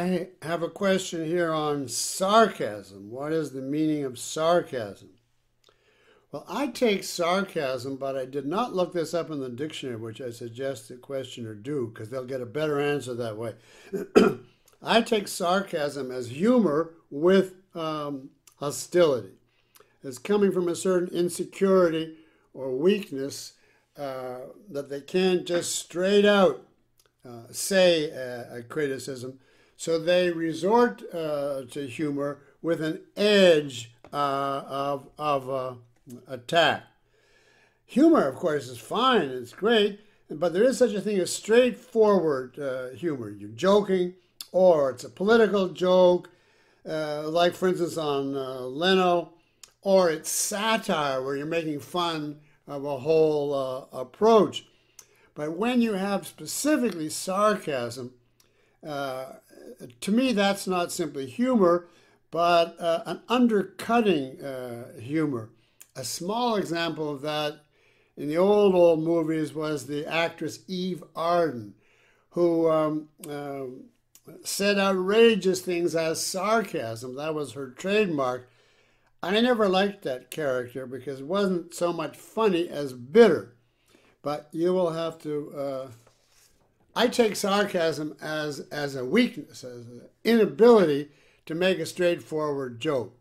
I have a question here on sarcasm. What is the meaning of sarcasm? Well, I take sarcasm, but I did not look this up in the dictionary, which I suggest the questioner do, because they'll get a better answer that way. I take sarcasm as humor with um, hostility. It's coming from a certain insecurity or weakness uh, that they can't just straight out uh, say a, a, criticism. So they resort uh, to humor with an edge uh, of, of uh, attack. Humor, of course, is fine, it's great, but there is such a thing as straightforward uh, humor. You're joking, or it's a political joke, uh, like, for instance, on Leno, or it's satire where you're making fun of a whole approach. But when you have specifically sarcasm, uh, to me, that's not simply humor, but uh, an undercutting humor. A small example of that in the old, old movies was the actress Eve Arden, who um, uh, said outrageous things as sarcasm. That was her trademark. I never liked that character because it wasn't so much funny as bitter. But you will have to. I take sarcasm as as a weakness, as an inability to make a straightforward joke.